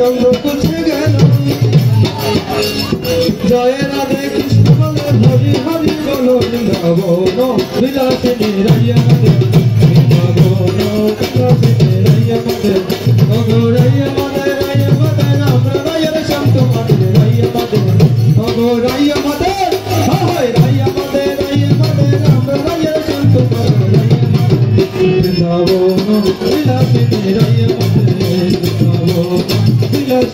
আনন্দ তুছে গেল। জয় রাধে কৃষ্ণ বলে হরি হরি বলো, বৃন্দাবন, বিলাসিনী রাইয়া মধ্যে বৃন্দাবন, বিলাসিনী রাইয়া মধ্যে অগো রাইয়া মধ্যে রাইয়া মধ্যে রাম রাইয়া শান্ত মধ্যে রাইয়া মধ্যে অগো রাইয়া মধ্যে হয় রাইয়া মধ্যে রাইয়া মধ্যে রাম রাইয়া শান্ত মধ্যে রাইয়া মধ্যে বৃন্দাবন, বিলাসিনী রাইয়া মধ্যে বৃন্দাবন Vrindavan,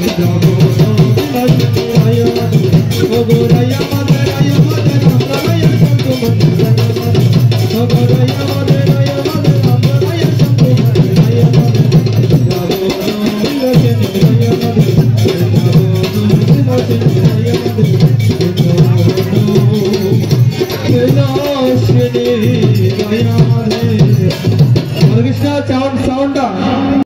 Vrindavan, No.